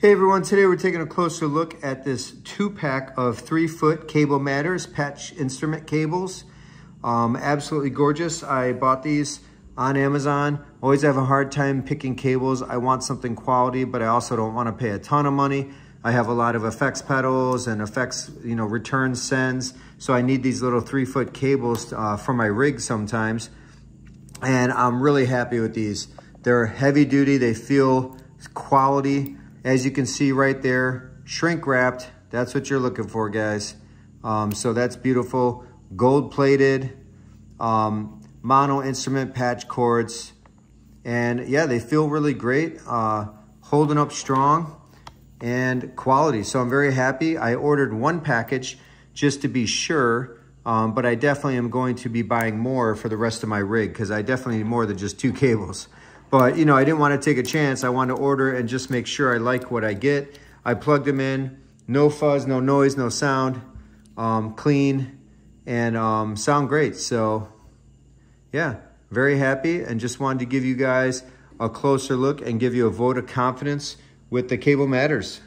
Hey everyone, today we're taking a closer look at this two pack of three foot cable matters, patch instrument cables. Um, absolutely gorgeous. I bought these on Amazon. Always have a hard time picking cables. I want something quality, but I also don't want to pay a ton of money. I have a lot of effects pedals and effects, you know, return sends. So I need these little three foot cables uh, for my rig sometimes. And I'm really happy with these. They're heavy duty, they feel quality. As you can see right there, shrink wrapped. That's what you're looking for, guys. Um, so that's beautiful. Gold plated, um, mono instrument patch cords. And yeah, they feel really great. Uh, holding up strong and quality. So I'm very happy. I ordered one package just to be sure, um, but I definitely am going to be buying more for the rest of my rig because I definitely need more than just two cables. But, you know, I didn't want to take a chance. I wanted to order and just make sure I like what I get. I plugged them in. No fuzz, no noise, no sound. Um, clean and um, sound great. So, yeah, very happy and just wanted to give you guys a closer look and give you a vote of confidence with the Cable Matters.